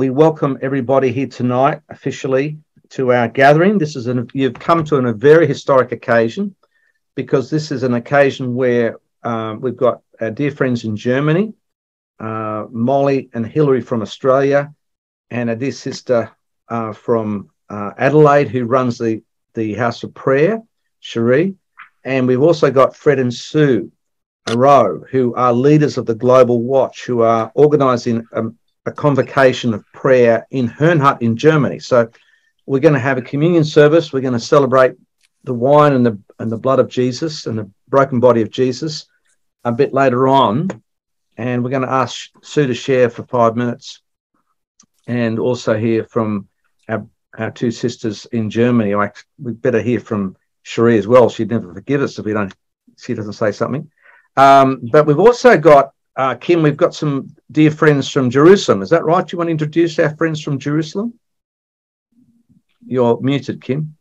we welcome everybody here tonight officially to our gathering. This is an you've come to an, a very historic occasion because this is an occasion where um, we've got our dear friends in Germany, uh, Molly and Hillary from Australia, and a dear sister uh, from uh, Adelaide who runs the, the House of Prayer, Cherie. And we've also got Fred and Sue Rowe, who are leaders of the Global Watch, who are organizing a, a convocation of prayer in Herrnhut in Germany. So we're going to have a communion service. We're going to celebrate the wine and the and the blood of Jesus and the broken body of Jesus a bit later on, and we're going to ask Sue to share for five minutes, and also hear from our, our two sisters in Germany. We better hear from Cherie as well. She'd never forgive us if we don't. She doesn't say something. Um, but we've also got uh, Kim. We've got some dear friends from Jerusalem. Is that right? You want to introduce our friends from Jerusalem? You're muted, Kim.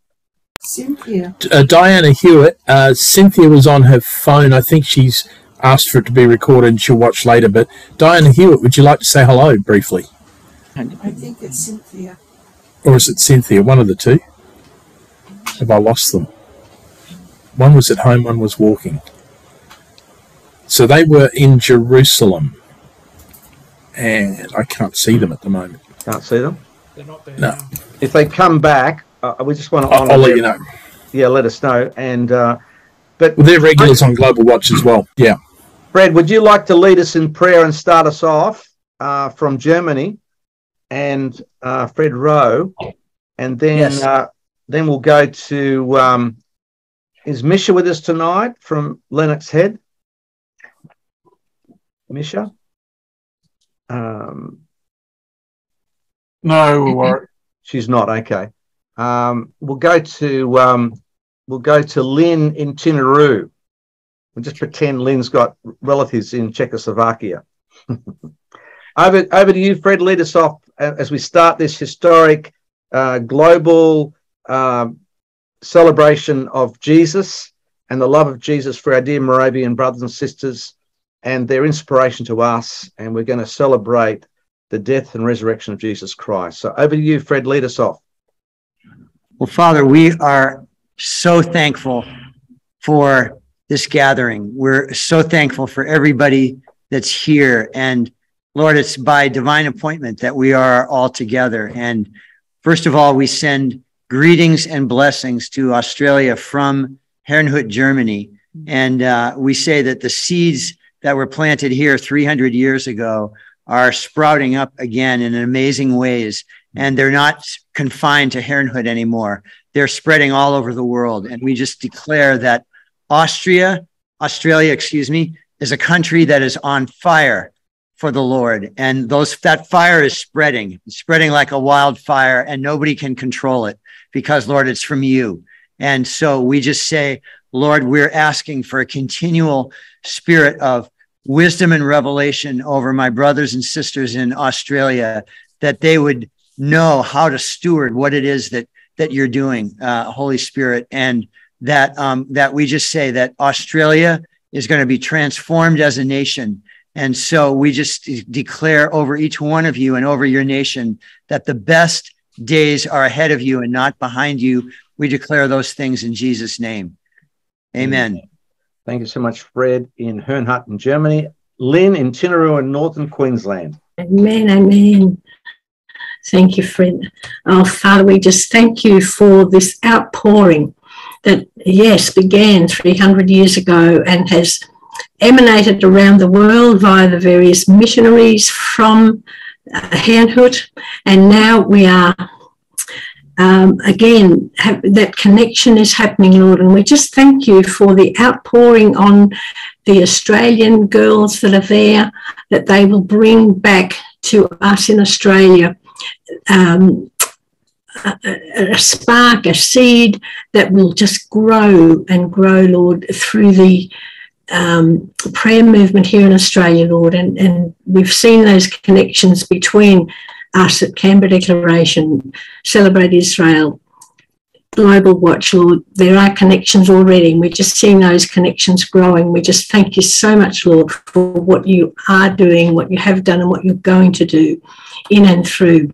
Cynthia. Uh, Diana Hewitt. Uh, Cynthia was on her phone. I think she's asked for it to be recorded and she'll watch later. But Diana Hewitt, would you like to say hello briefly? I think it's Cynthia. Or is it Cynthia? One of the two? Have I lost them? One was at home, one was walking. So they were in Jerusalem. And I can't see them at the moment. Can't see them. They're not there. No. now. If they come back, uh, we just want to I'll, I'll let you know. Yeah, let us know. And uh, but Well, they're regulars on Global Watch as well. Yeah. Fred, would you like to lead us in prayer and start us off uh, from Germany? And uh, Fred Rowe, and then Yes. uh, then we'll go to um, is Misha with us tonight from Lennox Head? Misha, um, No, we'll worry. she's not okay. Um, we'll go to um, we'll go to Lynn in Tinaroo. We'll just pretend Lynn's got relatives in Czechoslovakia. over, over to you, Fred. Lead us off as we start this historic uh, global um, celebration of Jesus and the love of Jesus for our dear Moravian brothers and sisters and their inspiration to us. And we're going to celebrate the death and resurrection of Jesus Christ. So over to you, Fred. Lead us off. Well, Father, we are so thankful for this gathering. We're so thankful for everybody that's here. And Lord, it's by divine appointment that we are all together. And first of all, we send greetings and blessings to Australia from Herrnhut, Germany. And uh, we say that the seeds that were planted here 300 years ago are sprouting up again in amazing ways. And they're not confined to Herrnhut anymore. They're spreading all over the world. And we just declare that Austria, Australia, excuse me, is a country that is on fire for the Lord. And those that fire is spreading, it's spreading like a wildfire, and nobody can control it because, Lord, it's from you. And so we just say, Lord, we're asking for a continual spirit of wisdom and revelation over my brothers and sisters in Australia, that they would know how to steward what it is that that you're doing, uh, Holy Spirit, and that um, that we just say that Australia is going to be transformed as a nation. And so we just de- declare over each one of you and over your nation that the best days are ahead of you and not behind you. We declare those things in Jesus' name. Amen. Thank you so much, Fred in Herrnhut in Germany, Lynn in Tinaroo in Northern Queensland. Amen, amen. Thank you, Fred. Oh, Father, we just thank you for this outpouring that, yes, began 300 years ago and has emanated around the world via the various missionaries from uh, Herrnhut. And now we are, um, again, have, that connection is happening, Lord. And we just thank you for the outpouring on the Australian girls that are there, that they will bring back to us in Australia um, a, a- spark, a seed that will just grow and grow, Lord, through the um, prayer movement here in Australia, Lord. And, and we've seen those connections between us at Canberra Declaration, Celebrate Israel, Global Watch, Lord, there are connections already, and we're just seeing those connections growing. We just thank you so much, Lord, for what you are doing, what you have done, and what you're going to do in and through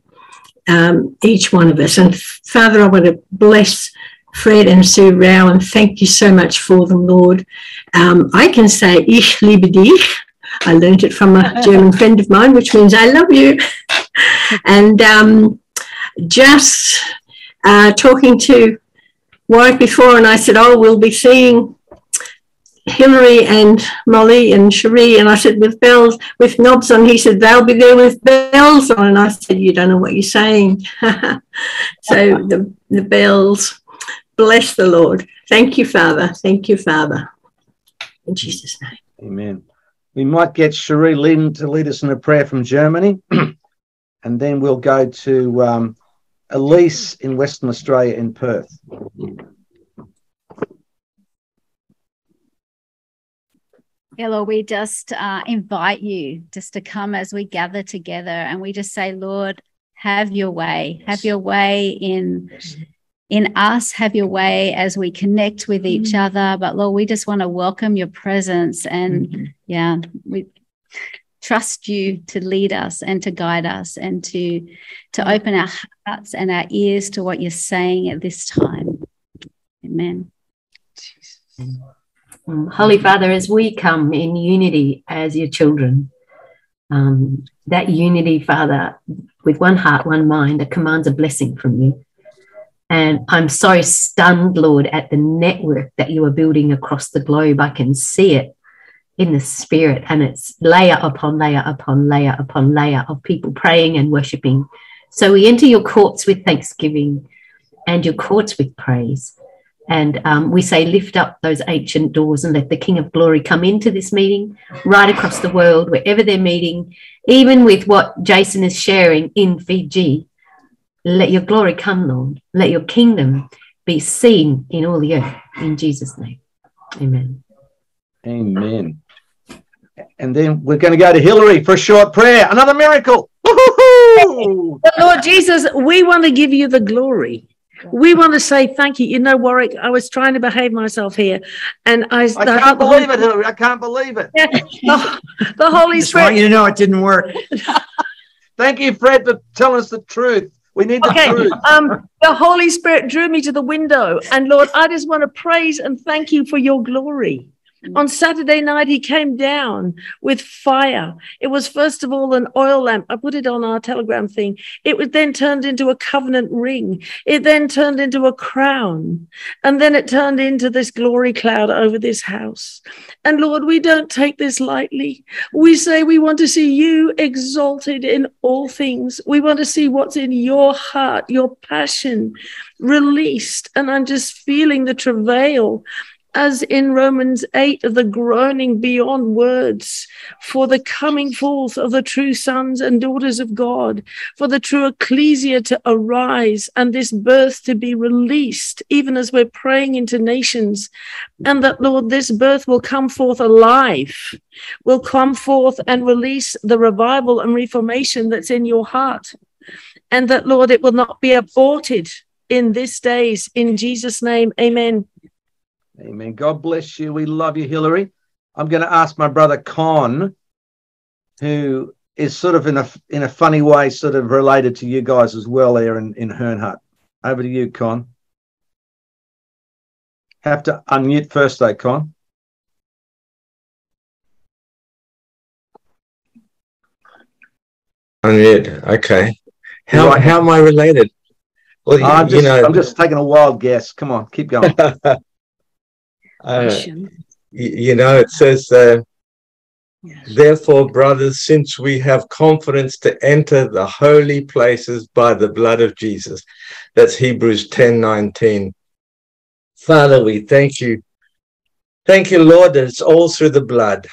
um, each one of us. And Father, I want to bless Fred and Sue Rowe and thank you so much for them, Lord. Um, I can say Ich liebe dich. I learned it from a German friend of mine, which means I love you. and um, just uh, talking to Warwick before, and I said, Oh, we'll be seeing Hillary and Molly and Cherie. And I said, With bells, with knobs on. He said, They'll be there with bells on. And I said, You don't know what you're saying. so the, the bells. Bless the Lord. Thank you, Father. Thank you, Father. In Jesus' name. Amen. We might get Cherie Lynn to lead us in a prayer from Germany, and then we'll go to um, Elise in Western Australia in Perth. Yeah, we just uh, invite you just to come as we gather together and we just say, Lord, have your way, have your way in in us, have your way as we connect with each mm-hmm. other. But Lord, we just want to welcome your presence and mm-hmm. yeah, we trust you to lead us and to guide us and to to open our hearts and our ears to what you're saying at this time. Amen. Mm, Holy Father, as we come in unity as your children, um, that unity, Father, with one heart, one mind, that commands a blessing from you. And I'm so stunned, Lord, at the network that you are building across the globe. I can see it in the spirit, and it's layer upon layer upon layer upon layer of people praying and worshiping. So we enter your courts with thanksgiving and your courts with praise. And um, we say, lift up those ancient doors and let the King of Glory come into this meeting right across the world, wherever they're meeting, even with what Jason is sharing in Fiji. Let your glory come, Lord. Let your kingdom be seen in all the earth. In Jesus' name. Amen. Amen. And then we're going to go to Hillary for a short prayer. Another miracle. Lord Jesus, we want to give you the glory. We want to say thank you. You know, Warwick, I was trying to behave myself here, and I. I can't believe it, Hillary. I can't believe it. Yeah, the, the Holy Spirit. want you to know it didn't work. Thank you, Fred, for telling us the truth. We need the okay. truth. Um, the Holy Spirit drew me to the window, and Lord, I just want to praise and thank you for your glory. Mm. On Saturday night, he came down with fire. It was first of all an oil lamp. I put it on our telegram thing. It was then turned into a covenant ring. It then turned into a crown. And then it turned into this glory cloud over this house. And Lord, we don't take this lightly. We say we want to see you exalted in all things. We want to see what's in your heart, your passion released. And I'm just feeling the travail as in Romans 8, the groaning beyond words for the coming forth of the true sons and daughters of God, for the true ecclesia to arise and this birth to be released, even as we're praying into nations. And that, Lord, this birth will come forth alive, will come forth and release the revival and reformation that's in your heart. And that, Lord, it will not be aborted in this days. In Jesus' name, amen. Amen. God bless you. We love you, Hillary. I'm going to ask my brother Con, who is sort of in a in a funny way, sort of related to you guys as well there in, in Herrnhut. Over to you, Con. Have to unmute first though, Con. Unmute. Okay. How right. how am I related? Well, I'm just, know, I'm just taking a wild guess. Come on, keep going. Uh, you know, it says, uh, yes. therefore, brothers, since we have confidence to enter the holy places by the blood of Jesus. That's Hebrews 10 19. Father, we thank you. Thank you, Lord, that it's all through the blood.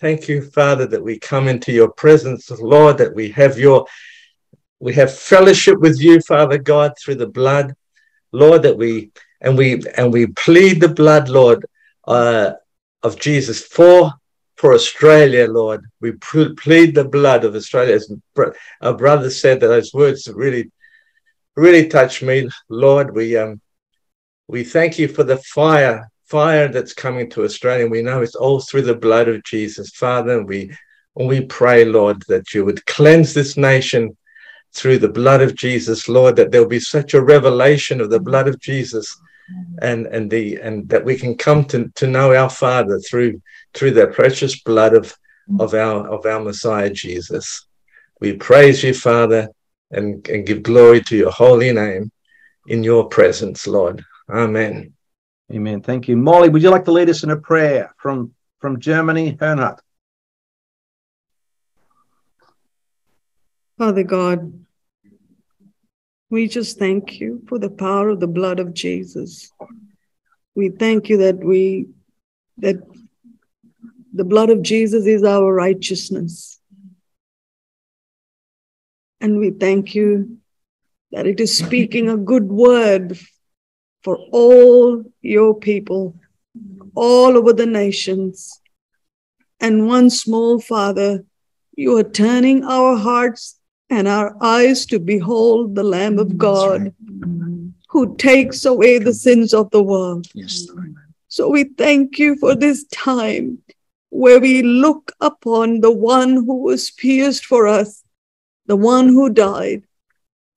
Thank you, Father, that we come into your presence, Lord, that we have your we have fellowship with you, Father God, through the blood. Lord, that we and we and we plead the blood, Lord, uh, of Jesus for for Australia, Lord. We plead the blood of Australia. As our brother said that those words really, really touched me, Lord. We um, We thank you for the fire, fire that's coming to Australia. We know it's all through the blood of Jesus, Father. We we pray, Lord, that you would cleanse this nation through the blood of Jesus, Lord, that there'll be such a revelation of the blood of Jesus and and the and that we can come to, to know our Father through through the precious blood of of our of our Messiah Jesus. We praise you, Father, and, and give glory to your holy name in your presence, Lord. Amen. Amen. Thank you. Molly, would you like to lead us in a prayer from, from Germany, Herrnhut? Father God, we just thank you for the power of the blood of Jesus. We thank you that we that the blood of Jesus is our righteousness. And we thank you that it is speaking a good word for all your people all over the nations. And once more, Father, you are turning our hearts and our eyes to behold the Lamb of God right. who takes away the sins of the world. Yes, Lord. So we thank you for this time where we look upon the one who was pierced for us, the one who died,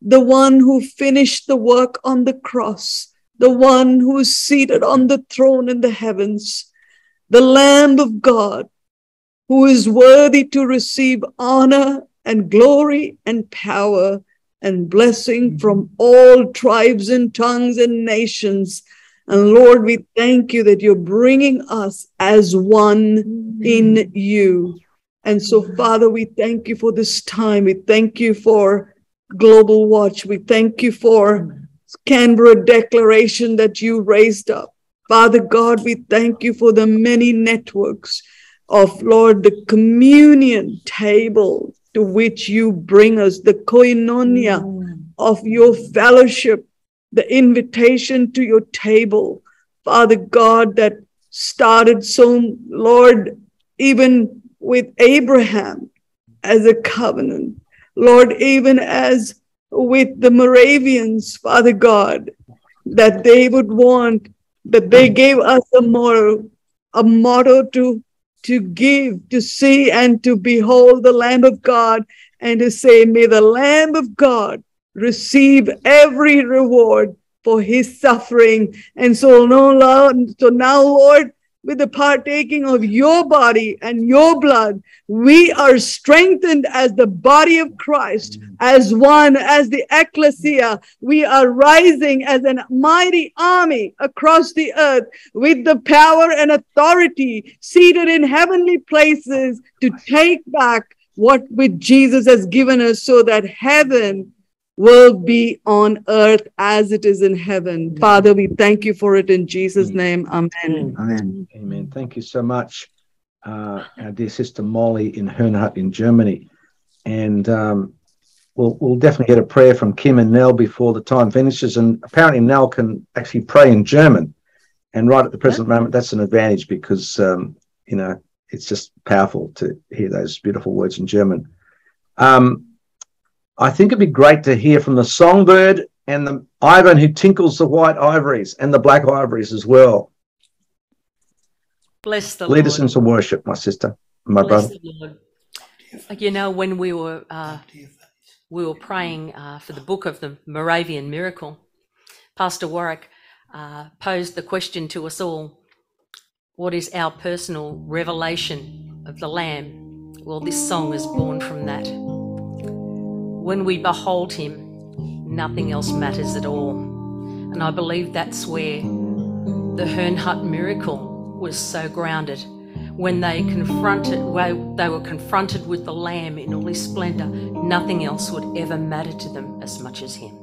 the one who finished the work on the cross, the one who is seated on the throne in the heavens, the Lamb of God, who is worthy to receive honor and glory and power and blessing mm-hmm. from all tribes and tongues and nations. And Lord, we thank you that you're bringing us as one in mm-hmm. you. And so, Father, we thank you for this time. We thank you for Global Watch. We thank you for Canberra Declaration that you raised up. Father God, we thank you for the many networks of, Lord, the communion table to which you bring us, the koinonia mm. of your fellowship, the invitation to your table. Father God, that started so, Lord, even with Abraham as a covenant. Lord, even as with the Moravians, Father God, that they would want, that they gave us a motto, a motto to to give, to see, and to behold the Lamb of God, and to say, May the Lamb of God receive every reward for his suffering. And so, no, Lord, so now, Lord, with the partaking of your body and your blood, we are strengthened as the body of Christ, mm. as one, as the ecclesia. We are rising as a mighty army across the earth with the power and authority seated in heavenly places to take back what with Jesus has given us so that heaven will be on earth as it is in heaven. Father, we thank you for it in Jesus' name. Amen. Amen. Amen. Thank you so much, uh, our dear sister Molly in Herrnhut in Germany. And um, we'll, we'll definitely get a prayer from Kim and Nell before the time finishes. And apparently, Nell can actually pray in German. And right at the present moment, that's an advantage because, um, you know, it's just powerful to hear those beautiful words in German. Um, I think it'd be great to hear from the songbird and the Ivan who tinkles the white ivories and the black ivories as well. Bless the Lead Lord. us into worship, my sister, my Bless brother. the Lord. You know, when we were uh, we were praying uh, for the book of the Moravian Miracle, Pastor Warwick uh, posed the question to us all: What is our personal revelation of the Lamb? Well, this song is born from that. When we behold him, nothing else matters at all. And I believe that's where the Herrnhut miracle was so grounded. When they confronted, they were confronted with the Lamb in all his splendor, nothing else would ever matter to them as much as him.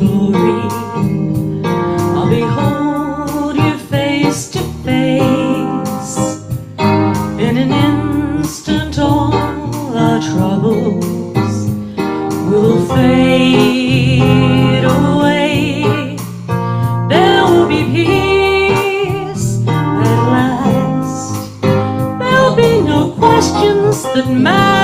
glory. I'll behold you face to face. In an instant, all our troubles will fade away. There will be peace at last. There'll be no questions that matter.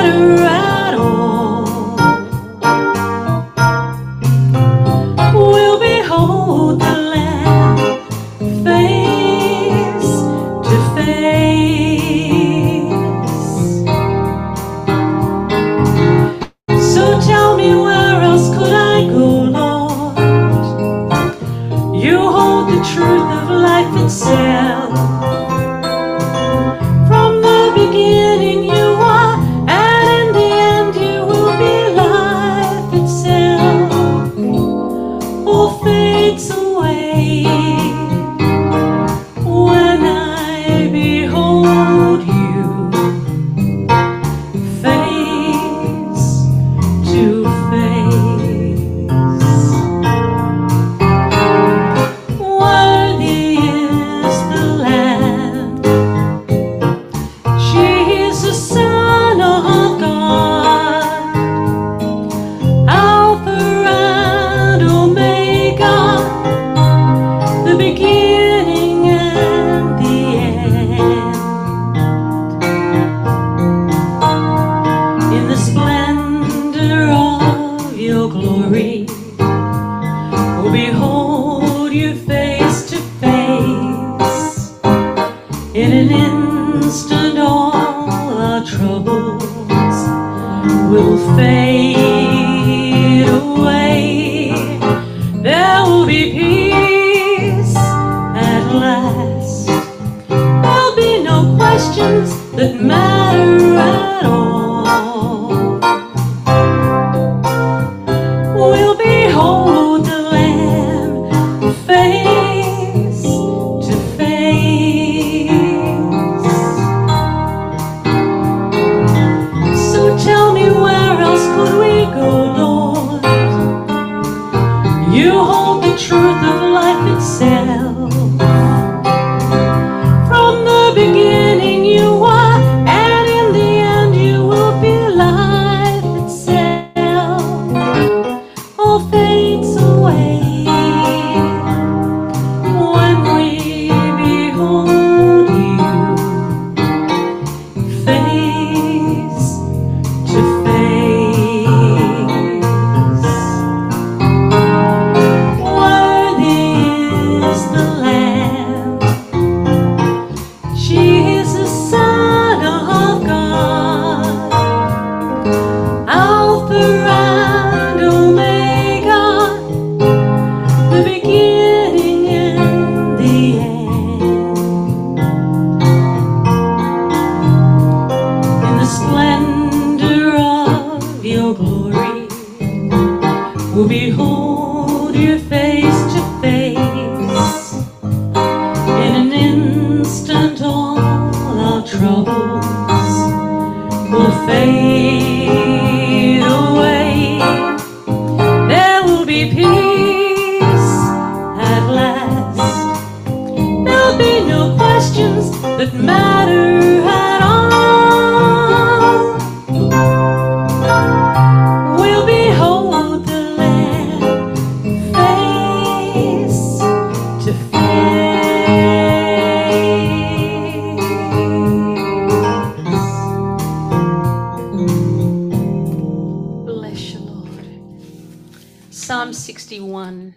Psalm 61,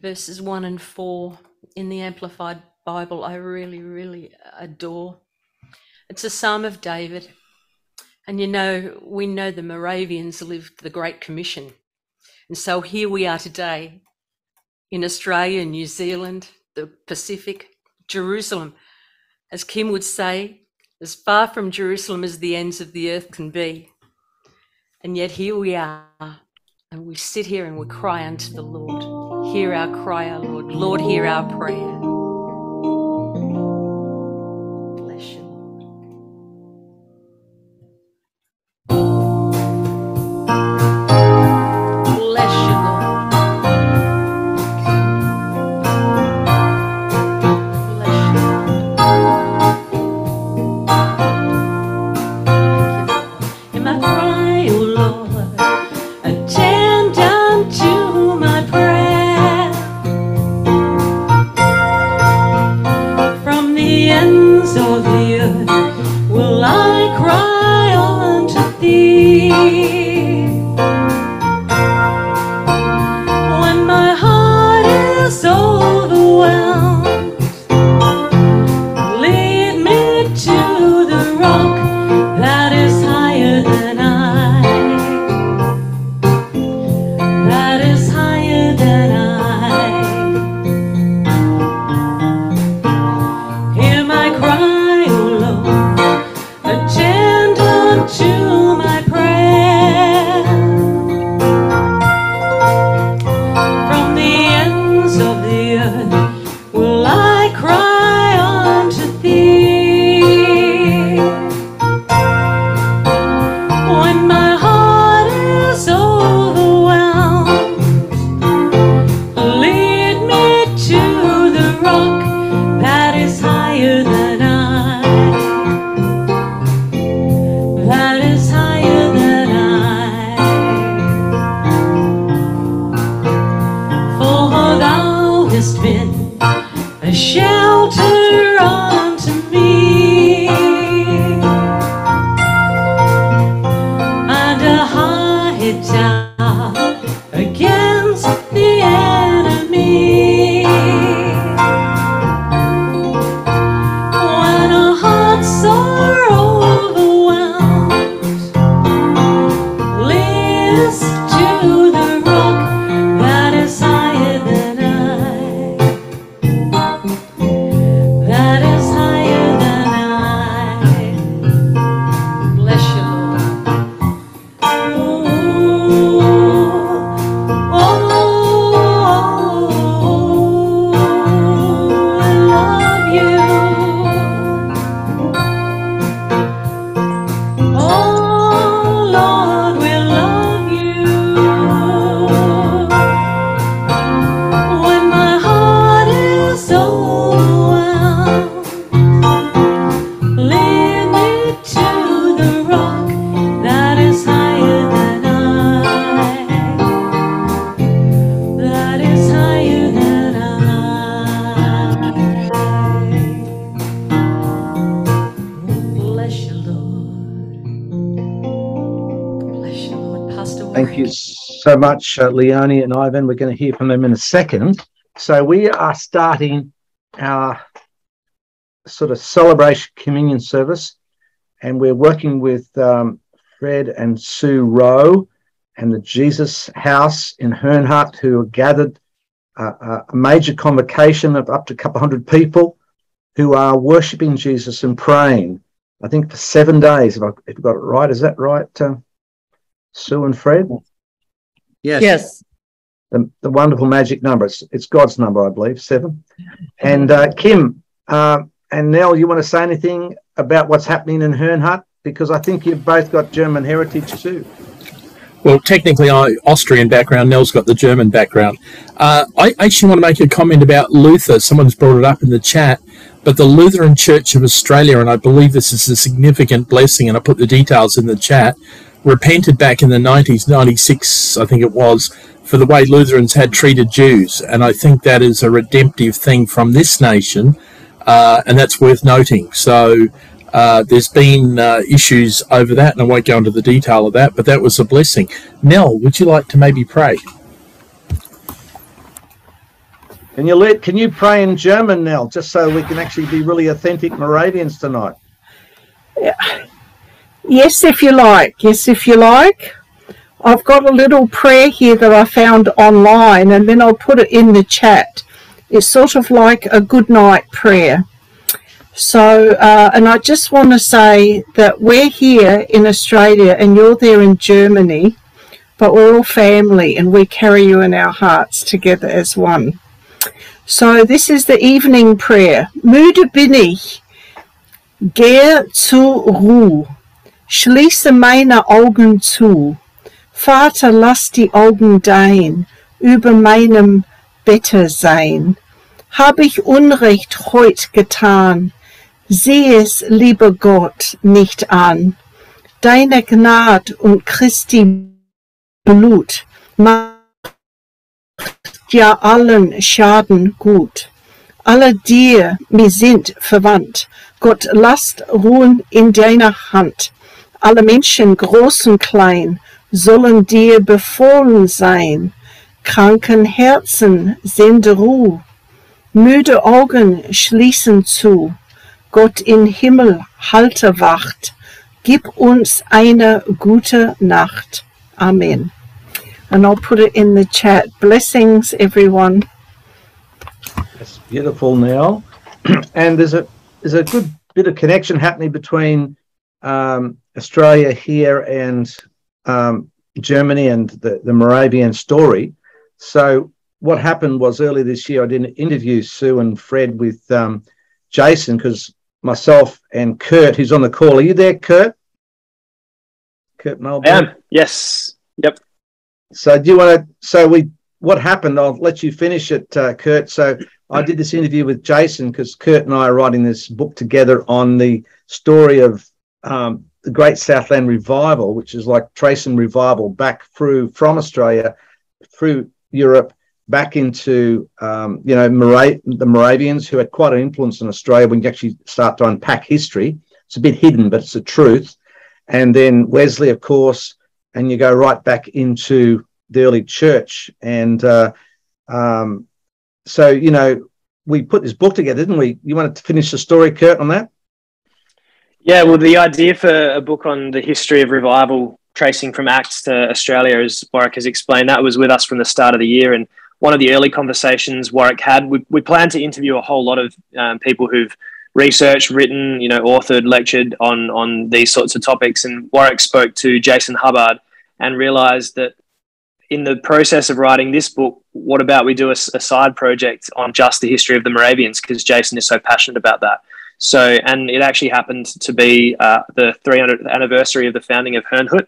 verses 1 and 4 in the Amplified Bible, I really, really adore. It's a psalm of David. And you know, we know the Moravians lived the Great Commission. And so here we are today in Australia, New Zealand, the Pacific, Jerusalem. As Kim would say, as far from Jerusalem as the ends of the earth can be. And yet here we are and we sit here and we cry unto the Lord. Hear our cry, our Lord. Lord, hear our prayer. Trouble Thank you so much, uh, Leonie and Ivan. We're going to hear from them in a second. So we are starting our sort of celebration communion service, and we're working with um, Fred and Sue Rowe and the Jesus House in Herrnhut, who are gathered uh, a major convocation of up to a couple hundred people who are worshipping Jesus and praying. I think for seven days, if I if got it right. Is that right, uh, Sue and Fred? Yes. Yes. The, the wonderful magic number. It's, it's God's number, I believe, seven. And uh, Kim uh, and Nell, you want to say anything about what's happening in Herrnhut? Because I think you've both got German heritage too. Well, technically, I Austrian background. Nell's got the German background. Uh, I actually want to make a comment about Luther. Someone's brought it up in the chat, but the Lutheran Church of Australia, and I believe this is a significant blessing, and I put the details in the chat, repented back in the 90s, 96, I think it was, for the way Lutherans had treated Jews. And I think that is a redemptive thing from this nation, uh, and that's worth noting. So uh, there's been uh, issues over that, and I won't go into the detail of that, but that was a blessing. Nell, would you like to maybe pray? Can you let? Can you pray in German, Nell, just so we can actually be really authentic Moravians tonight? Yeah. Yes, if you like. Yes, if you like. I've got a little prayer here that I found online, and then I'll put it in the chat. It's sort of like a good night prayer. So, uh, and I just want to say that we're here in Australia and you're there in Germany, but we're all family and we carry you in our hearts together as one. So, this is the evening prayer. Müde bin ich, gehe zur Ruhe, schließe meine Augen zu. Vater, lass die Augen dein über meinem Bette sein. Hab ich Unrecht heut getan, Sieh es, lieber Gott, nicht an. Deine Gnad und Christi Blut macht ja allen Schaden gut. Alle dir mir sind verwandt. Gott, lasst ruhen in deiner Hand. Alle Menschen, groß und klein, sollen dir befohlen sein. Kranken Herzen sende Ruhe. Müde Augen schließen zu. Gott im Himmel, halte Wacht, gib uns eine gute Nacht. Amen. And I'll put it in the chat. Blessings, everyone. That's beautiful, Neil. and there's a there's a good bit of connection happening between um, Australia here and um, Germany and the, the Moravian story. So what happened was earlier this year, I did an interview Sue and Fred with um, Jason because myself and Kurt, who's on the call. Are you there, Kurt? Kurt Melbourne. I am. Yes. Yep. So do you want to? So we, what happened? I'll let you finish it, uh, Kurt. So I did this interview with Jason because Kurt and I are writing this book together on the story of um, the Great Southland Revival, which is like tracing revival back through from Australia through Europe back into um, you know Mora- the Moravians who had quite an influence in Australia when you actually start to unpack history. It's a bit hidden, but it's the truth. And then Wesley, of course, and you go right back into the early church. And uh, um, so you know we put this book together, didn't we? You wanted to finish the story, Kurt, on that? Yeah, well, the idea for a book on the history of revival, tracing from Acts to Australia, as Warwick has explained, that was with us from the start of the year. And one of the early conversations Warwick had. We, we plan to interview a whole lot of um, people who've researched, written, you know, authored, lectured on on these sorts of topics. And Warwick spoke to Jason Hubbard and realized that in the process of writing this book, what about we do a, a side project on just the history of the Moravians because Jason is so passionate about that. So, and it actually happened to be uh, the 300th anniversary of the founding of Herrnhut.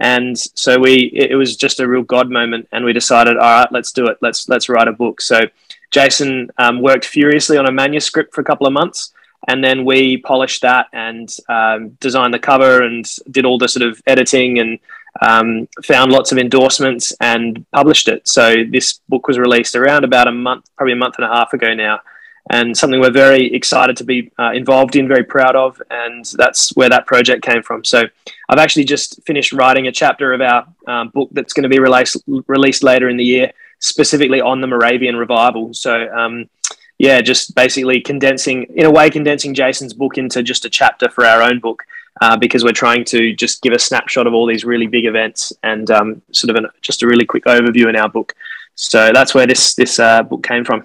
And so we, it was just a real God moment, and we decided, all right, let's do it. Let's let's write a book. So Jason um, worked furiously on a manuscript for a couple of months, and then we polished that and um, designed the cover and did all the sort of editing and um, found lots of endorsements and published it. So this book was released around about a month, probably a month and a half ago now. And something we're very excited to be uh, involved in, very proud of, and that's where that project came from. So I've actually just finished writing a chapter of our um, book that's going to be released released later in the year, specifically on the Moravian revival. So um, yeah, just basically condensing, in a way, condensing Jason's book into just a chapter for our own book. Uh, because we're trying to just give a snapshot of all these really big events and um, sort of an, just a really quick overview in our book. So that's where this this uh, book came from.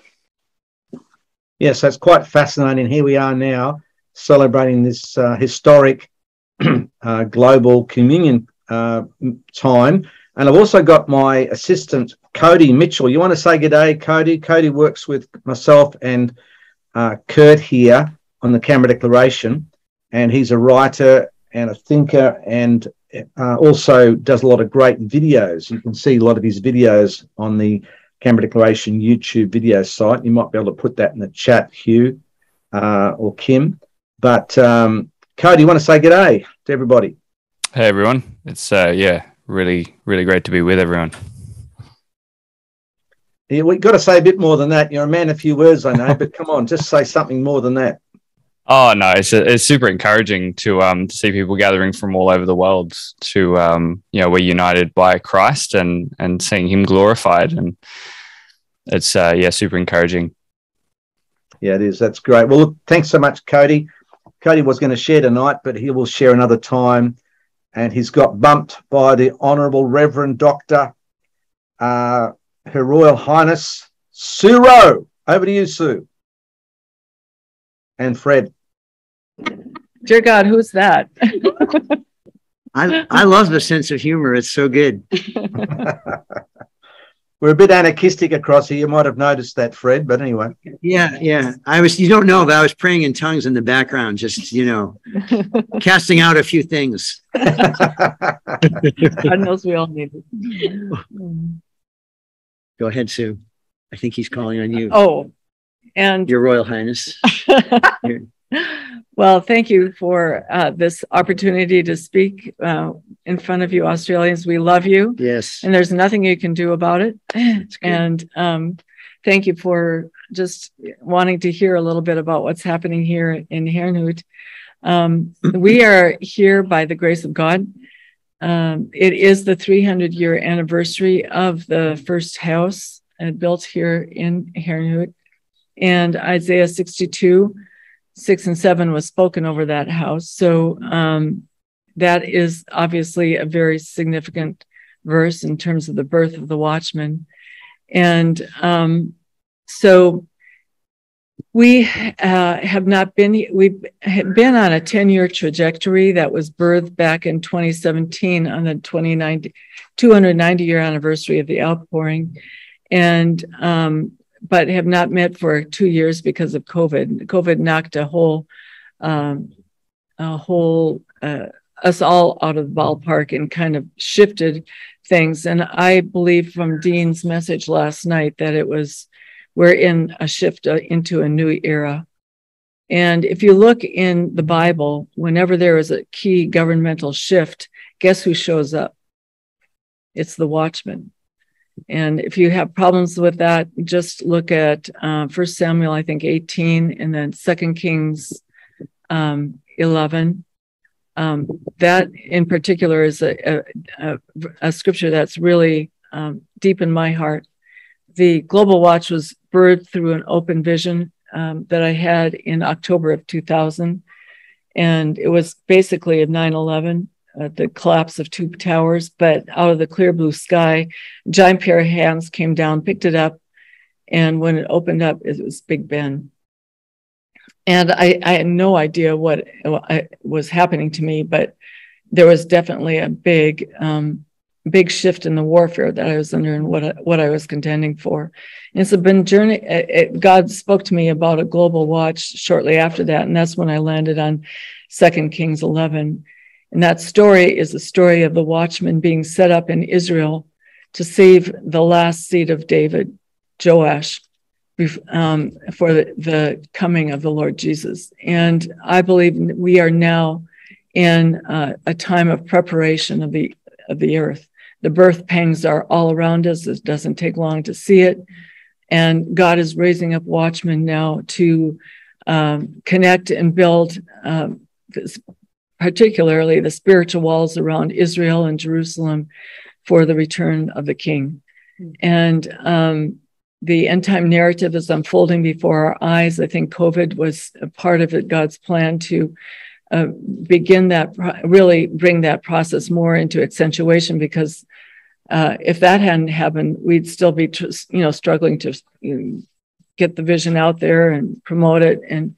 Yes, it's quite fascinating. Here we are now celebrating this uh, historic uh, global communion uh, time. And I've also got my assistant, Cody Mitchell. You want to say good day, Cody? Cody works with myself and uh, Kurt here on the Canberra Declaration. And he's a writer and a thinker and uh, also does a lot of great videos. You can see a lot of his videos on the Canberra Declaration YouTube video site. You might be able to put that in the chat, Hugh uh, or Kim. But um, Cody, you want to say good day to everybody? Hey everyone, it's uh, yeah, really, really great to be with everyone. Yeah, we've got to say a bit more than that. You're a man of few words, I know, but come on, just say something more than that. Oh no, it's it's super encouraging to um to see people gathering from all over the world to um you know we're united by Christ and and seeing Him glorified and it's uh, yeah, super encouraging. Yeah, it is. That's great. Well, look, thanks so much, Cody. Cody was going to share tonight, but he will share another time. And he's got bumped by the Honourable Reverend Doctor, uh, Her Royal Highness Sue. Over to you, Sue. And Fred. Dear God, who's that? I I love the sense of humor. It's so good. we're a bit anarchistic across here. You might have noticed that, Fred. But anyway. Yeah, yeah. I was. You don't know, but I was praying in tongues in the background, just you know, casting out a few things. God knows we all need it. Go ahead, Sue. I think he's calling on you. Oh, and Your Royal Highness. well, thank you for uh, this opportunity to speak uh, in front of you, Australians. We love you. Yes. And there's nothing you can do about it. And um, thank you for just wanting to hear a little bit about what's happening here in Herrnhut. Um, we are here by the grace of God. Um, it is the 300 year anniversary of the first house uh, built here in Herrnhut. And Isaiah 62, 6 and 7 was spoken over that house. So um, that is obviously a very significant verse in terms of the birth of the watchman. And um, so we uh, have not been, we've been on a 10 year trajectory that was birthed back in 2017 on the 290, 290 year anniversary of the outpouring. And, um, but have not met for two years because of COVID. COVID knocked a whole, um, a whole, uh, us all out of the ballpark and kind of shifted things. And I believe from Dean's message last night that it was, we're in a shift uh, into a new era. And if you look in the Bible, whenever there is a key governmental shift, guess who shows up? It's the watchman. And if you have problems with that, just look at uh, First Samuel, I think 18, and then Second Kings um, 11 um, that in particular is a, a, a scripture that's really um, deep in my heart. The Global Watch was birthed through an open vision um, that I had in October of 2000. And it was basically of 9 11, uh, the collapse of two towers. But out of the clear blue sky, giant pair of hands came down, picked it up. And when it opened up, it was Big Ben and I, I had no idea what was happening to me, but there was definitely a big, um, big shift in the warfare that I was under and what I, what I was contending for. And it's been journey. It, God spoke to me about a global watch shortly after that, and that's when I landed on Second Kings eleven. And that story is the story of the watchman being set up in Israel to save the last seed of David, Joash um, for the, the, coming of the Lord Jesus. And I believe we are now in uh, a time of preparation of the of the earth. The birth pangs are all around us. It doesn't take long to see it. And God is raising up watchmen now to um, connect and build, um, particularly the spiritual walls around Israel and Jerusalem for the return of the King. And um, the end time narrative is unfolding before our eyes. I think COVID was a part of it, God's plan to uh, begin that, really bring that process more into accentuation because uh, if that hadn't happened, we'd still be, you know, struggling to you know, get the vision out there and promote it. And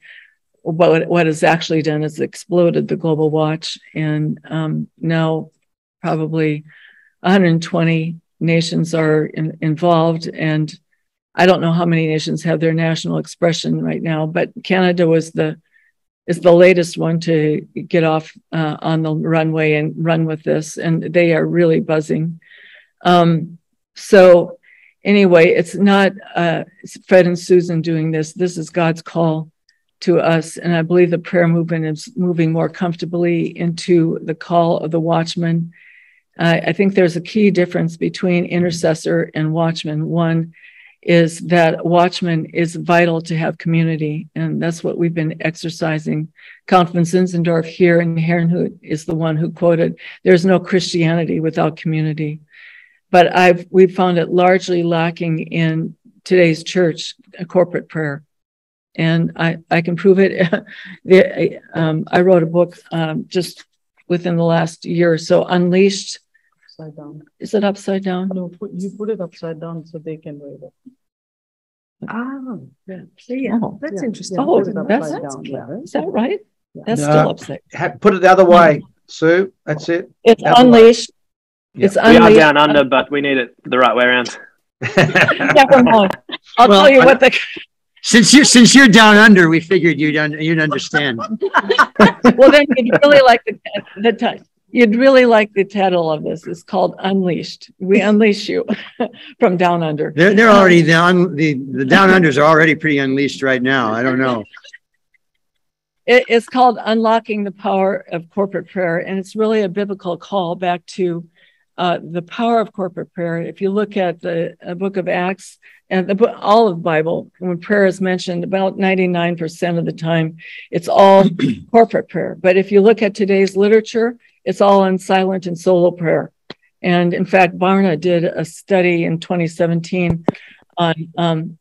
what what has actually done is exploded the Global Watch, and um, now probably 120 nations are in, involved, and I don't know how many nations have their national expression right now, but Canada was the is the latest one to get off uh, on the runway and run with this, and they are really buzzing. Um, so anyway, it's not uh, Fred and Susan doing this. This is God's call to us, and I believe the prayer movement is moving more comfortably into the call of the watchman. Uh, I think there's a key difference between intercessor and watchman. One is that watchman is vital to have community, and that's what we've been exercising. Count von Zinzendorf here in Herrnhut is the one who quoted, "There's no Christianity without community." but I've we've found it largely lacking in today's church a corporate prayer, and I I can prove it. the, um, I wrote a book um, just within the last year or so, Unleashed. Upside down. Is it upside down? No, put, you put it upside down so they can read it. Oh, yeah. See, Oh, that's yeah. interesting. Yeah, Oh, put it that's, upside that's down, yeah. is that right? That's No. still upside. Ha- put it the other way, Sue. That's it. It's Other way. unleashed. Yeah. It's We are down under, but we need it the right way around. Never mind. I'll Well, tell you I- what the Since you're since you're down under, we figured you'd un, you'd understand. well then you'd really like the the you'd really like the title of this. It's called Unleashed. We unleash you from down under. They're they're already down. The the down unders are already pretty unleashed right now. I don't know. It- it's called Unlocking the Power of Corporate Prayer, and it's really a biblical call back to uh, the power of corporate prayer. If you look at the uh, book of Acts and the all of the Bible, when prayer is mentioned, about 99% of the time, it's all corporate prayer. But if you look at today's literature, it's all in silent and solo prayer. And in fact, Barna did a study in 2017 on um,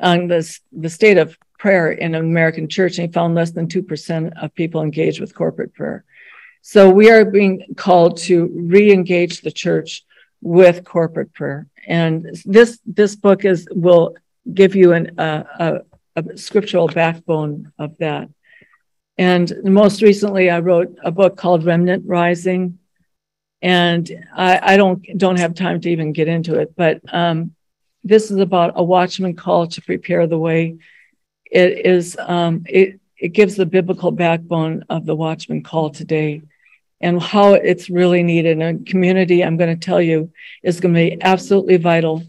on this the state of prayer in an American church, and he found less than two percent of people engaged with corporate prayer. So we are being called to re-engage the church with corporate prayer, and this this book is will give you an uh, a, a scriptural backbone of that. And most recently, I wrote a book called Remnant Rising, and I, I don't don't have time to even get into it, but um, this is about a watchman call to prepare the way. It is um, it it gives the biblical backbone of the watchman call today, and how it's really needed. And community, I'm going to tell you, is going to be absolutely vital.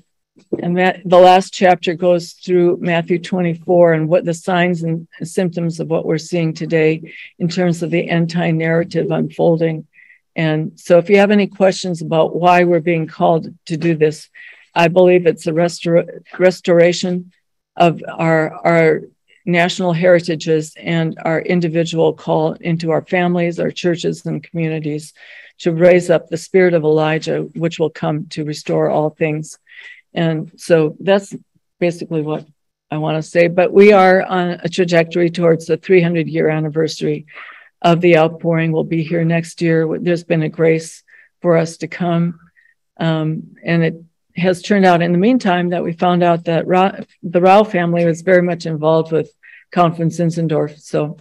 And that the last chapter goes through Matthew 24 and what the signs and symptoms of what we're seeing today in terms of the anti narrative unfolding. And so, if you have any questions about why we're being called to do this, I believe it's a restor- restoration of our, our national heritages and our individual call into our families, our churches, and communities to raise up the spirit of Elijah, which will come to restore all things. And so that's basically what I want to say. But we are on a trajectory towards the 300 year anniversary of the outpouring. We'll be here next year. There's been a grace for us to come. Um, and it has turned out in the meantime that we found out that Ra- the Rowe family was very much involved with Count von Zinzendorf. So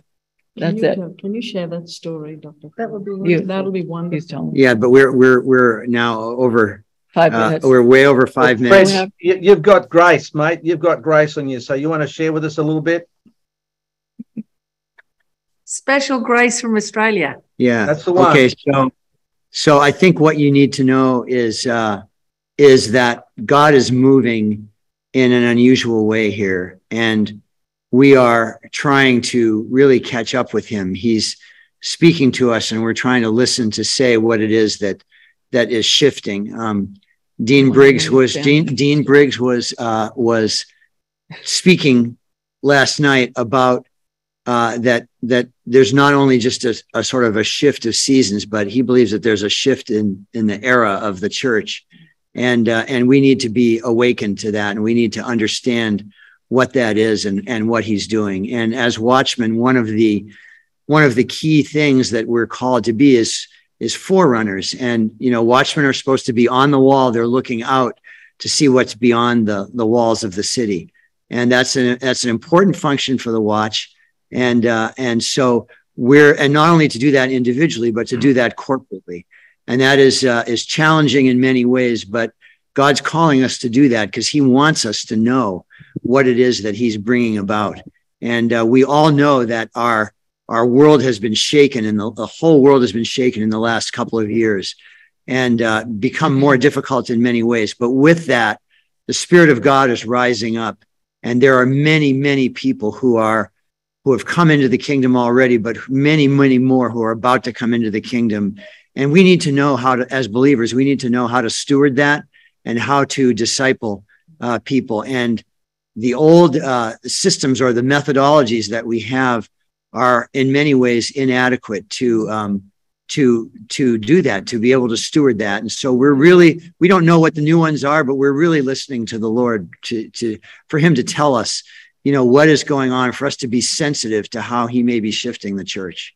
Can that's you it. tell- Can you share that story, Doctor? That would be You- That'll be wonderful. Yeah, but we're we're we're now over. Five uh, minutes. we're way over five Well, minutes. Fred, you, you've got grace, mate. You've got grace on you. So you want to share with us a little bit? Special grace from Australia. Yeah. That's the one. Okay, so so I think what you need to know is uh is that God is moving in an unusual way here and we are trying to really catch up with him. He's speaking to us and we're trying to listen to say what it is that that is shifting. Um Dean Briggs was Dean, Dean Briggs was uh, was speaking last night about uh, that that there's not only just a, a, sort of a shift of seasons, but he believes that there's a shift in in the era of the church, and uh, and we need to be awakened to that, and we need to understand what that is and and what he's doing. And as watchmen, one of the one of the key things that we're called to be is is forerunners. And, you know, watchmen are supposed to be on the wall. They're looking out to see what's beyond the, the walls of the city. And that's an, that's an important function for the watch. And, uh, and so we're, and not only to do that individually, but to do that corporately. And that is, uh, is challenging in many ways, but God's calling us to do that because he wants us to know what it is that he's bringing about. And uh, we all know that our our world has been shaken and the, the whole world has been shaken in the last couple of years and uh, become more difficult in many ways. But with that, the Spirit of God is rising up. And there are many, many people who are who have come into the kingdom already, but many, many more who are about to come into the kingdom. And we need to know how to, as believers, we need to know how to steward that and how to disciple uh, people. And the old uh, systems or the methodologies that we have are in many ways inadequate to um, to to do that to be able to steward that and so we're really we don't know what the new ones are but we're really listening to the lord to to for him to tell us you know what is going on for us to be sensitive to how he may be shifting the church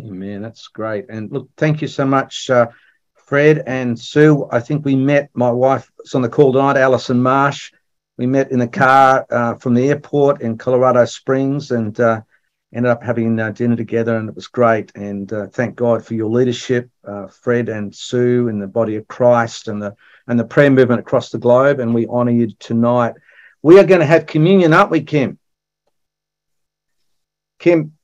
amen that's great and look thank you so much uh, fred and sue i think we met my wife was on the call tonight alison marsh we met in the car uh, from the airport in Colorado Springs and uh, ended up having uh, dinner together, and it was great. And uh, thank God for your leadership, uh, Fred and Sue, in the body of Christ and the and the prayer movement across the globe. And we honour you tonight. We are going to have communion, aren't we, Kim? Kim.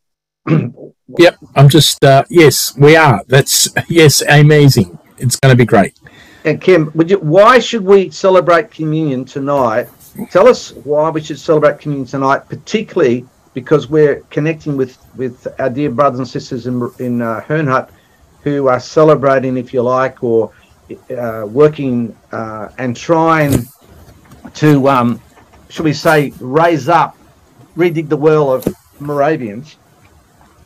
yep, I'm just uh, yes, we are. That's yes, amazing. It's going to be great. And Kim, would you? Why should we celebrate communion tonight tell us why we should celebrate communion tonight, particularly because we're connecting with, with our dear brothers and sisters in, in uh, Herrnhut who are celebrating, if you like, or uh, working uh, and trying to, um, should we say, raise up, redig the well of Moravians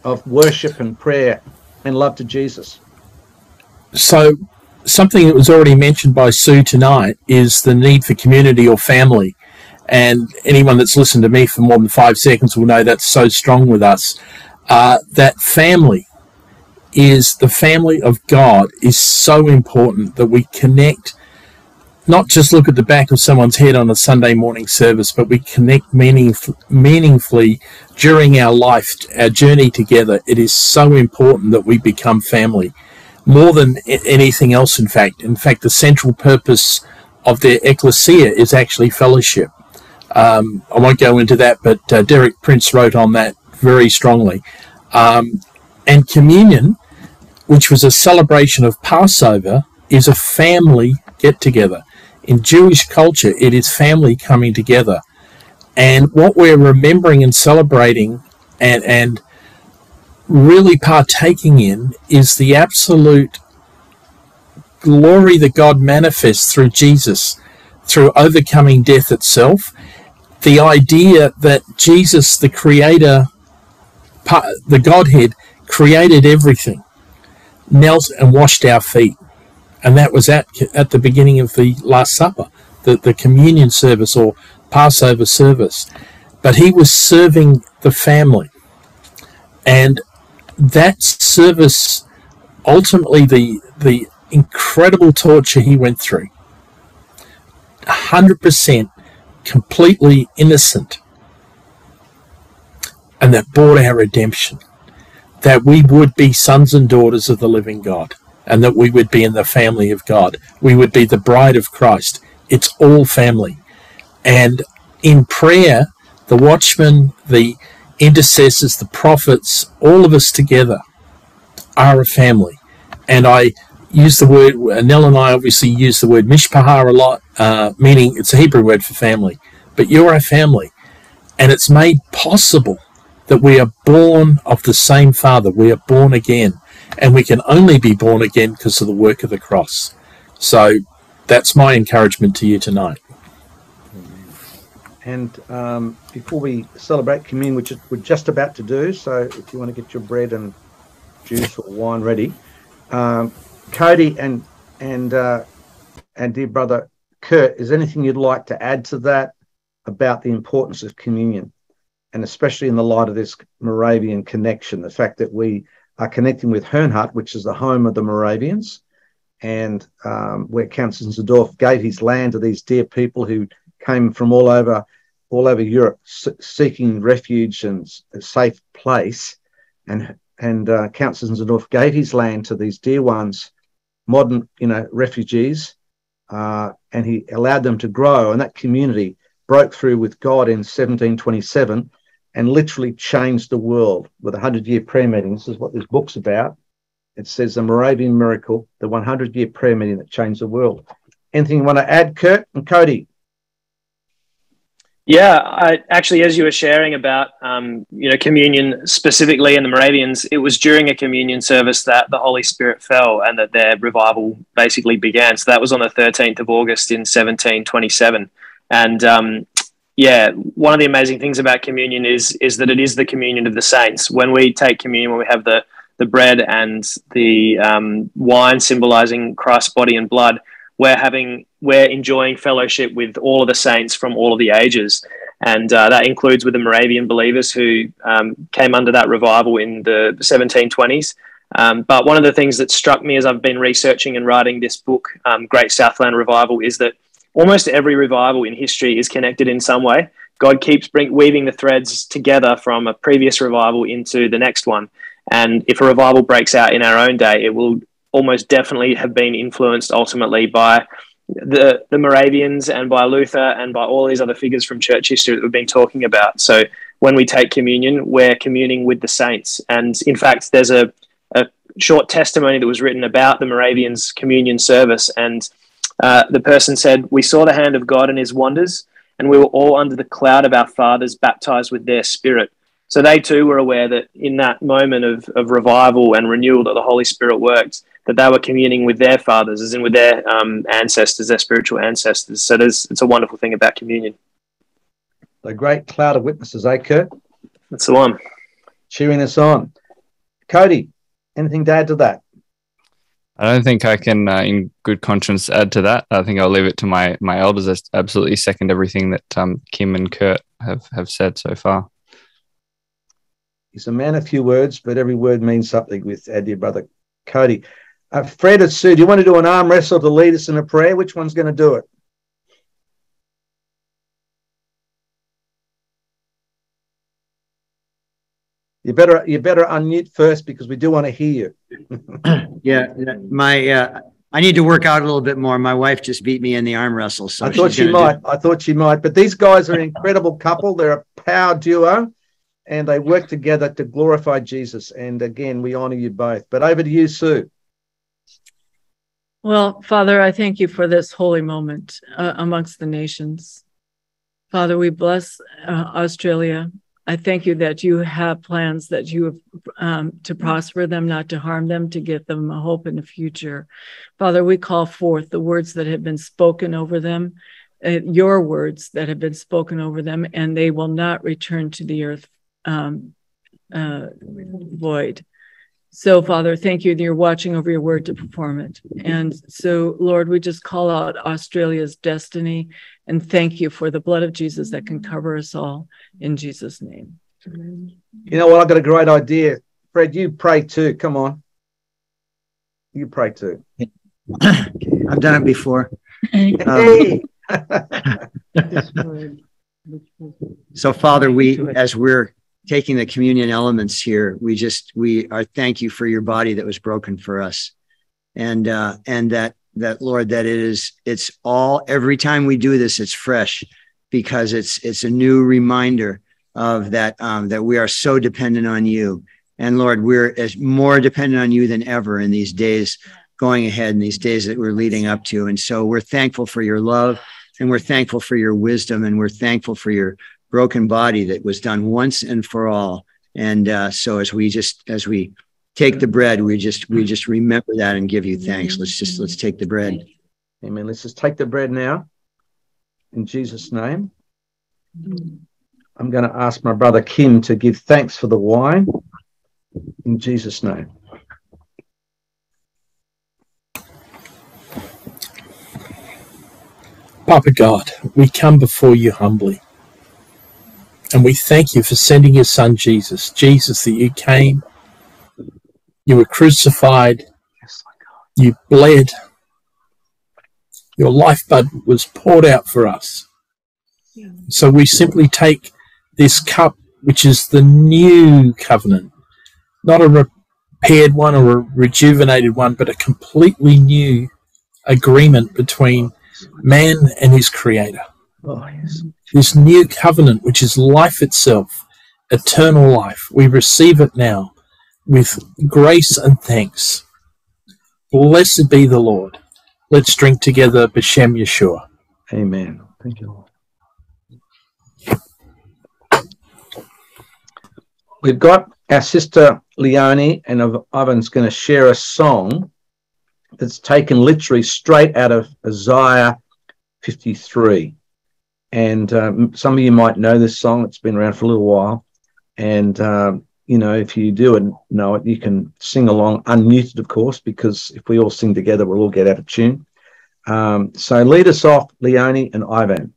of worship and prayer and love to Jesus. So something that was already mentioned by Sue tonight is the need for community or family. And anyone that's listened to me for more than five seconds will know that's so strong with us. Uh, that family is the family of God is so important that we connect, not just look at the back of someone's head on a Sunday morning service, but we connect meaningf- meaningfully during our life, our journey together. It is so important that we become family more than anything else, in fact. In fact, the central purpose of their ecclesia is actually fellowship. Um, I won't go into that, but uh, Derek Prince wrote on that very strongly. Um, and communion, which was a celebration of Passover, is a family get together. In Jewish culture, it is family coming together. And what we're remembering and celebrating and, and really partaking in is the absolute glory that God manifests through Jesus, through overcoming death itself. The idea that Jesus, the Creator, the Godhead, created everything, knelt and washed our feet. And that was at, at the beginning of the Last Supper, the, the communion service or Passover service. But he was serving the family. And that service, ultimately, the the incredible torture he went through, hundred percent, completely innocent, and that brought our redemption, that we would be sons and daughters of the living God, and that we would be in the family of God. We would be the bride of Christ. It's all family, and in prayer, the watchmen, the intercessors, the prophets, all of us together are a family. And I use the word, Nell and I obviously use the word mishpahah a lot, uh, meaning it's a Hebrew word for family. But you're a family. And it's made possible that we are born of the same Father. We are born again. And we can only be born again because of the work of the cross. So that's my encouragement to you tonight. And um, before we celebrate communion, which we're just about to do, so if you want to get your bread and juice or wine ready, um, Cody and and uh, and dear brother Kurt, is anything you'd like to add to that about the importance of communion, and especially in the light of this Moravian connection, the fact that we are connecting with Herrnhut, which is the home of the Moravians, and um, where Count Zinzendorf gave his land to these dear people who came from all over all over Europe seeking refuge and a safe place. And and uh, Count Zinzendorf gave his land to these dear ones, modern you know refugees, uh, and he allowed them to grow. And that community broke through with God in 1727 and literally changed the world with a hundred year prayer meeting. This is what this book's about. It says the Moravian miracle, the 100 year prayer meeting that changed the world. Anything you want to add, Kurt and Cody? Yeah, I, actually, as you were sharing about, um, you know, communion specifically in the Moravians, it was during a communion service that the Holy Spirit fell and that their revival basically began. So that was on the 13th of August in 1727. And um, yeah, one of the amazing things about communion is is that it is the communion of the saints. When we take communion, when we have the the bread and the um, wine symbolizing Christ's body and blood, we're having we're enjoying fellowship with all of the saints from all of the ages and uh, that includes with the moravian believers who um, came under that revival in the 1720s um, but one of the things that struck me as i've been researching and writing this book um, great southland revival is that almost every revival in history is connected in some way god keeps bring, weaving the threads together from a previous revival into the next one and if a revival breaks out in our own day it will almost definitely have been influenced ultimately by the the Moravians and by Luther and by all these other figures from church history that we've been talking about. So when we take communion, we're communing with the saints. And in fact, there's a, a short testimony that was written about the Moravians' communion service. And uh, the person said, We saw the hand of God and his wonders, and we were all under the cloud of our fathers, baptized with their spirit. So they too were aware that in that moment of, of revival and renewal that the Holy Spirit worked, that they were communing with their fathers, as in with their um, ancestors, their spiritual ancestors. So there's, it's a wonderful thing about communion. The great cloud of witnesses, eh, Kurt? That's the one. Cheering us on. Cody, anything to add to that? I don't think I can, uh, in good conscience, add to that. I think I'll leave it to my my elders. I absolutely second everything that um, Kim and Kurt have have said so far. He's a man of few words, but every word means something with our dear brother Cody. Uh, Fred and Sue, do you want to do an arm wrestle to lead us in a prayer? Which one's going to do it? You better you better unmute first because we do want to hear you. yeah, my uh, I need to work out a little bit more. My wife just beat me in the arm wrestle, so I thought she might. Do... I thought she might. But these guys are an incredible couple. They're a power duo, and they work together to glorify Jesus. And again, we honor you both. But over to you, Sue. Well, Father, I thank you for this holy moment uh, amongst the nations. Father, we bless uh, Australia. I thank you that you have plans that you have um, to prosper them, not to harm them, to give them a hope in the future. Father, we call forth the words that have been spoken over them, uh, your words that have been spoken over them, and they will not return to the earth um, uh, void. So, Father, thank you that you're watching over your word to perform it. And so, Lord, we just call out Australia's destiny and thank you for the blood of Jesus that can cover us all in Jesus' name. You know what? I've got a great idea. Fred, you pray too. Come on. You pray too. I've done it before. Um, so, Father, we, as we're taking the communion elements here, we just we are thank you for your body that was broken for us, and uh, and that that Lord that it is it's all every time we do this it's fresh because it's it's a new reminder of that um, that we are so dependent on you, and Lord we're as more dependent on you than ever in these days going ahead in these days that we're leading up to, and so we're thankful for your love and we're thankful for your wisdom and we're thankful for your broken body that was done once and for all. And uh, so as we just as we take the bread, we just we just remember that and give you thanks. Let's just let's take the bread. Amen. Let's just take the bread now in Jesus' name. I'm going to ask my brother Kim to give thanks for the wine in Jesus' name. Papa God, we come before you humbly. And we thank you for sending your son Jesus. Jesus, that you came, you were crucified, you bled, your lifeblood was poured out for us. So we simply take this cup, which is the new covenant, not a repaired one or a rejuvenated one, but a completely new agreement between man and his creator. This new covenant, which is life itself, eternal life, we receive it now with grace and thanks. Blessed be the Lord. Let's drink together B'Shem Yeshua. Amen. Thank you, Lord. We've got our sister Leonie, and Ivan's going to share a song that's taken literally straight out of Isaiah 53. And um, some of you might know this song, it's been around for a little while. And, um, you know, if you do know it, you can sing along, unmuted, of course, because if we all sing together, we'll all get out of tune. Um, so lead us off, Leonie and Ivan.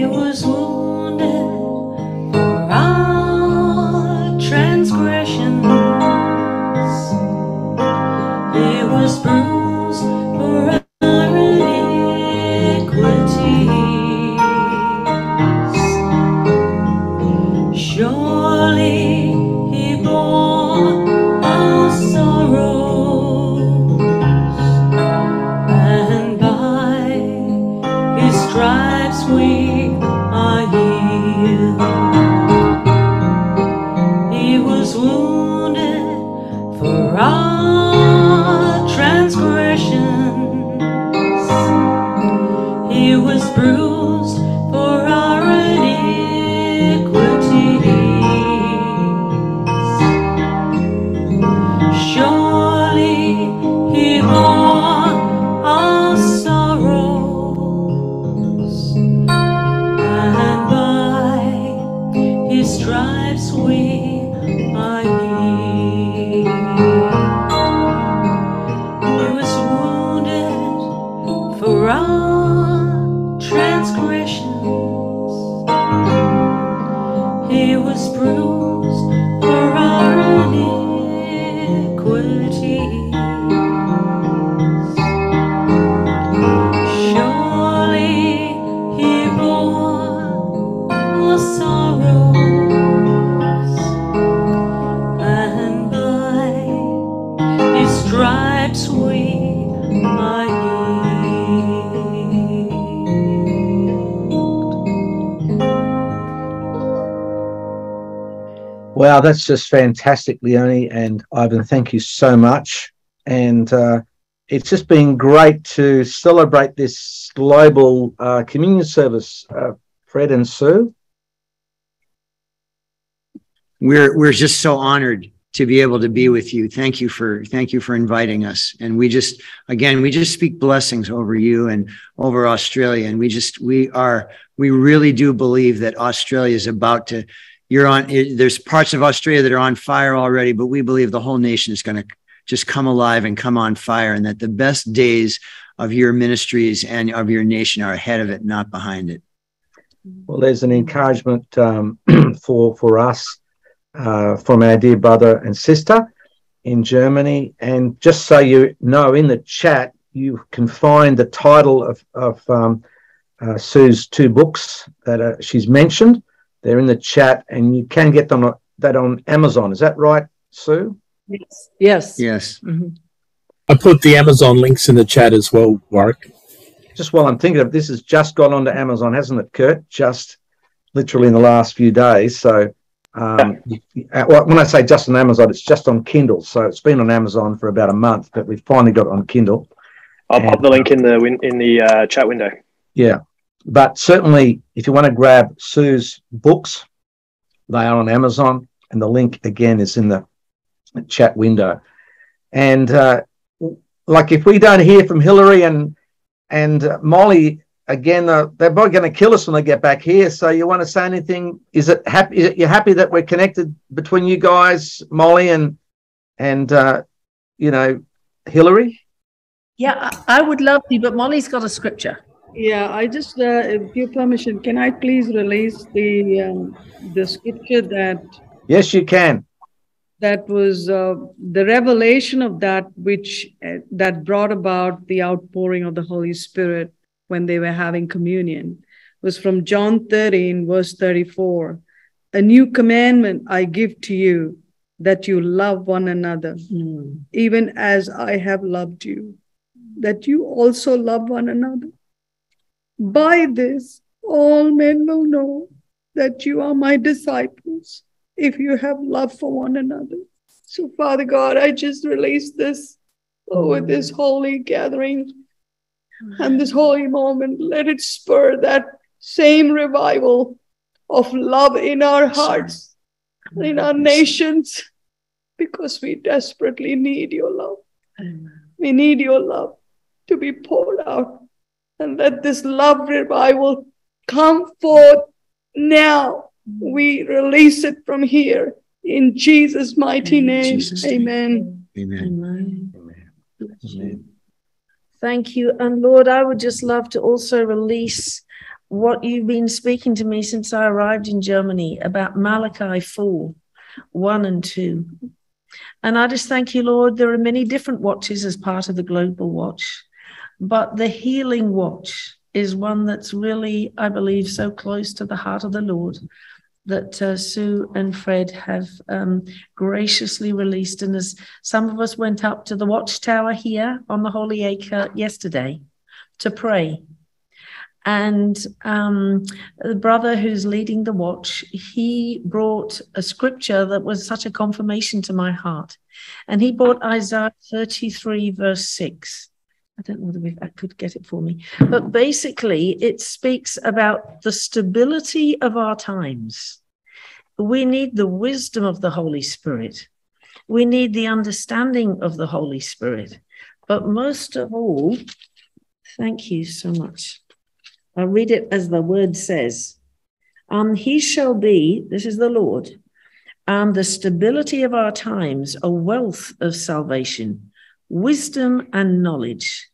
He was wounded Wow, that's just fantastic, Leonie and Ivan. Thank you so much. And uh, it's just been great to celebrate this global uh, communion service, uh, Fred and Sue. We're we're just so honored to be able to be with you. Thank you for thank you for inviting us. And we just again we just speak blessings over you and over Australia. And we just we are we really do believe that Australia is about to. You're on. There's parts of Australia that are on fire already, but we believe the whole nation is going to just come alive and come on fire, and that the best days of your ministries and of your nation are ahead of it, not behind it. Well, there's an encouragement um, for for us uh, from our dear brother and sister in Germany. And just so you know, in the chat you can find the title of of um, uh, Sue's two books that she's mentioned. They're in the chat, and you can get them that on Amazon. Is that right, Sue? Yes. Yes. Yes. I put the Amazon links in the chat as well, Warwick. Just while I'm thinking of this, has just gone onto Amazon, hasn't it, Kurt? Just literally in the last few days. So Um, uh, when I say just on Amazon, it's just on Kindle. So it's been on Amazon for about a month, but we've finally got it on Kindle. I'll pop the link in the win- in the uh, chat window. Yeah, but certainly, if you want to grab Sue's books, they are on Amazon, and the link again is in the chat window. And uh, like, if we don't hear from Hillary and and uh, Molly again, uh, they're probably going to kill us when they get back here. So, you want to say anything? Is it happy? Is it, you're happy that we're connected between you guys, Molly and and uh, you know Hillary? Yeah, I, I would love to, but Molly's got a scripture. Yeah, I just, uh, if you permission, can I please release the um, the scripture that Yes, you can. that was uh, the revelation of that which uh, that brought about the outpouring of the Holy Spirit when they were having communion was from John 13 verse 34. A new commandment I give to you that you love one another, even as I have loved you, that you also love one another. By this, all men will know that you are my disciples if you have love for one another. So, Father God, I just release this over this holy gathering and this holy moment. Let it spur that same revival of love in our hearts, in our nations, because we desperately need your love. We need your love to be poured out. And let this love revival come forth now. We release it from here in Jesus' mighty name. Amen. Amen. Thank you. And Lord, I would just love to also release what you've been speaking to me since I arrived in Germany about Malachi 4 1 and 2. And I just thank you, Lord. There are many different watches as part of the global watch, but the healing watch is one that's really, I believe, so close to the heart of the Lord that uh, Sue and Fred have um, graciously released. And as some of us went up to the watchtower here on the Holy Acre yesterday to pray. And um, the brother who's leading the watch, he brought a scripture that was such a confirmation to my heart. And he brought Isaiah 33, verse 6. I don't know whether we I could get it for me, but basically it speaks about the stability of our times. We need the wisdom of the Holy Spirit. We need the understanding of the Holy Spirit. But most of all, thank you so much. I'll read it as the word says. Um, he shall be, this is the Lord, um, the stability of our times, a wealth of salvation, wisdom and knowledge.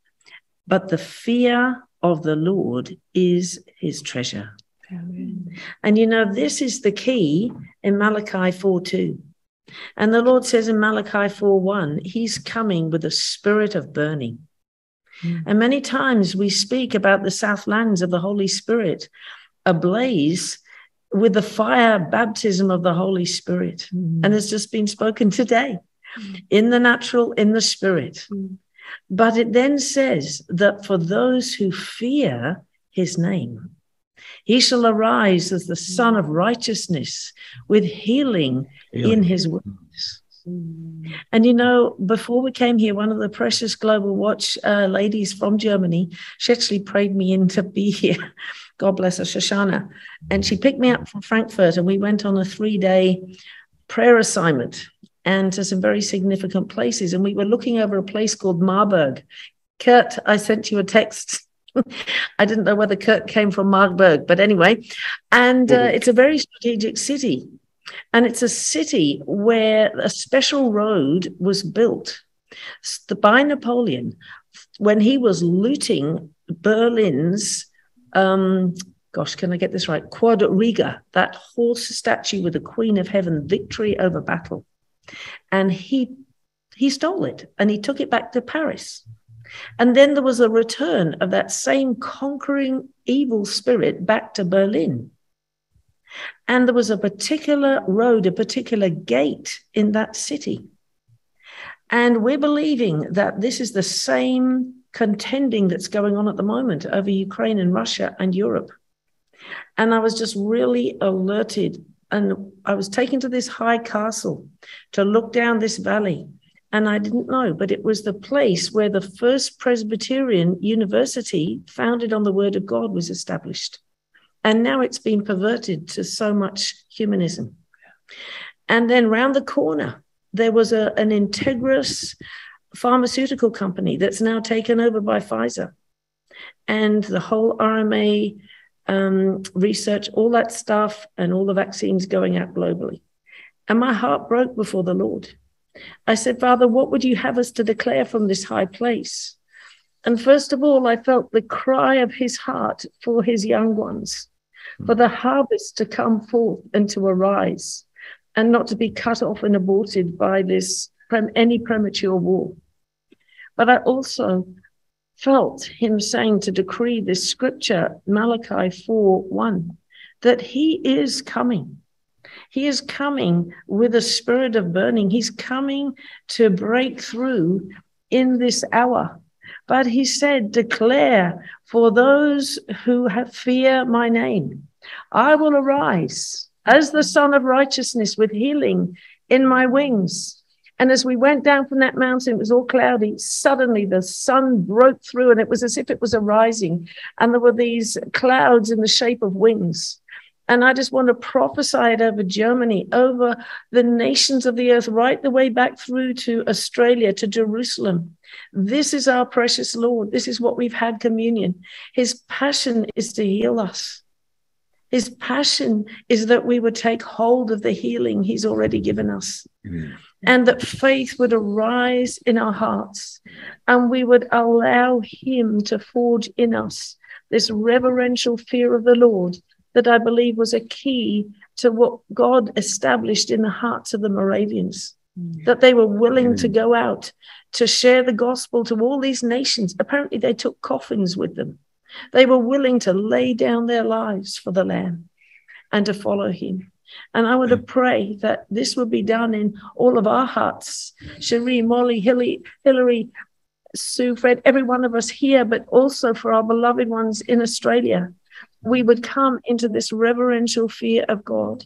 But the fear of the Lord is his treasure. And you know, this is the key in Malachi 4 2. And the Lord says in Malachi 4 1, He's coming with a spirit of burning. Mm. And many times we speak about the south lands of the Holy Spirit ablaze with the fire baptism of the Holy Spirit. Mm. And it's just been spoken today mm. in the natural, in the spirit. But it then says that for those who fear his name, he shall arise as the Son of Righteousness with healing in his words. And you know, before we came here, one of the precious Global Watch uh, ladies from Germany, she actually prayed me in to be here. God bless her, Shoshana. And she picked me up from Frankfurt, and we went on a three day prayer assignment and to some very significant places. And we were looking over a place called Marburg. Kurt, I sent you a text. I didn't know whether Kurt came from Marburg, but anyway, and uh, it's a very strategic city. And it's a city where a special road was built by Napoleon when he was looting Berlin's, um, gosh, can I get this right? Quadriga, that horse statue with the Queen of Heaven, victory over battle. And he he stole it and he took it back to Paris. And then there was a return of that same conquering evil spirit back to Berlin. And there was a particular road, a particular gate in that city. And we're believing that this is the same contending that's going on at the moment over Ukraine and Russia and Europe. And I was just really alerted and I was taken to this high castle to look down this valley. And I didn't know, but it was the place where the first Presbyterian university, founded on the Word of God, was established. And now it's been perverted to so much humanism. And then round the corner, there was a, an Integris pharmaceutical company that's now taken over by Pfizer. And the whole mRNA um, research, all that stuff, and all the vaccines going out globally. And my heart broke before the Lord. I said, Father, what would you have us to declare from this high place? And first of all, I felt the cry of his heart for his young ones, for the harvest to come forth and to arise, and not to be cut off and aborted by this any premature war. But I also felt him saying to decree this scripture, Malachi 4 1, that he is coming. He is coming with a spirit of burning. He's coming to break through in this hour. But he said, Declare for those who have fear my name, I will arise as the Son of Righteousness with healing in my wings. And as we went down from that mountain, it was all cloudy. Suddenly the sun broke through, and it was as if it was arising. And there were these clouds in the shape of wings. And I just want to prophesy it over Germany, over the nations of the earth, right the way back through to Australia, to Jerusalem. This is our precious Lord. This is what we've had communion. His passion is to heal us. His passion is that we would take hold of the healing he's already given us. Amen. And that faith would arise in our hearts and we would allow him to forge in us this reverential fear of the Lord that I believe was a key to what God established in the hearts of the Moravians. Mm. That they were willing to mm. go out to share the gospel to all these nations. Apparently, they took coffins with them. They were willing to lay down their lives for the Lamb and to follow him. And I want to pray that this will be done in all of our hearts. Cherie, Molly, Hilly, Hillary, Sue, Fred, every one of us here, but also for our beloved ones in Australia. We would come into this reverential fear of God.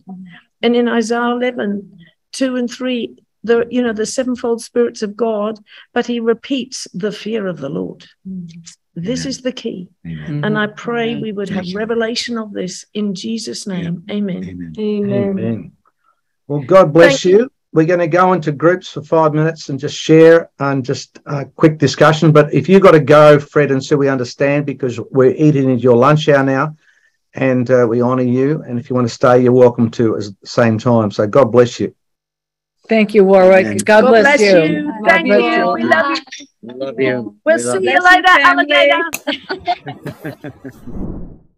And in Isaiah 11, 2 and 3, the you know the sevenfold spirits of God, but he repeats the fear of the Lord. Hmm. This is the key. Amen. And I pray we would have revelation of this in Jesus' name. Amen. Amen. Amen. Well, God bless Thank you. We're going to go into groups for five minutes and just share and just a quick discussion. But if you've got to go, Fred and Sue, we understand because we're eating into your lunch hour now and uh, we honor you. And if you want to stay, you're welcome to at the same time. So God bless you. Thank you, Warwick. Amen. God, God bless, bless you. you. God Thank bless you. We love you. We love you. We'll We see love you you, later, family. alligator.